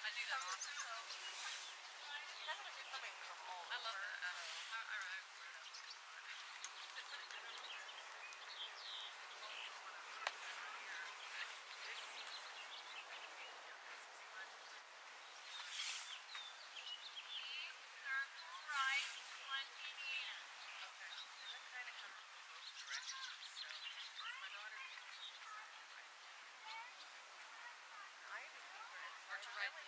I do that often, so. to write. Really